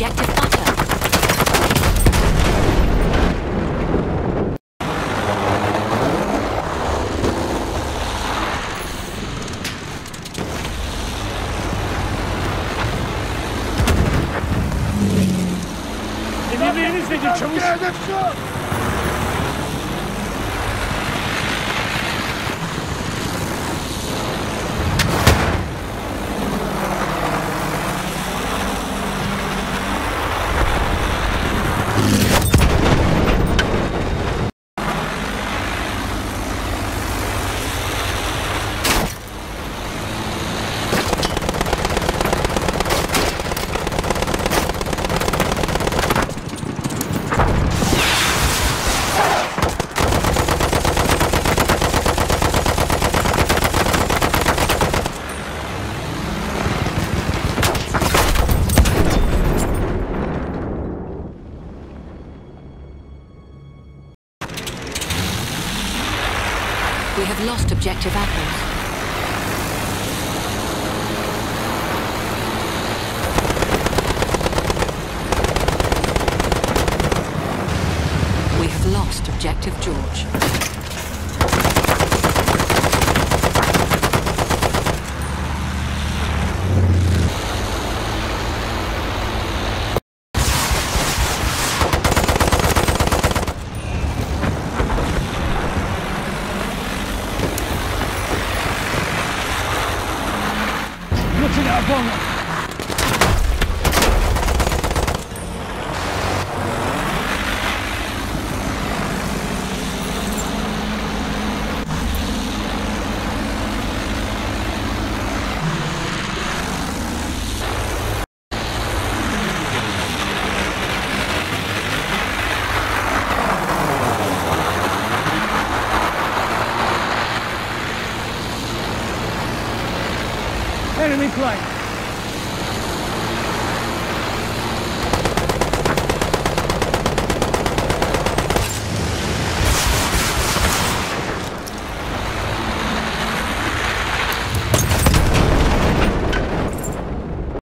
objective butter. Emirleriniz nedir çavuş? We have lost objective apples. We have lost objective George. Rabona. enemy flight.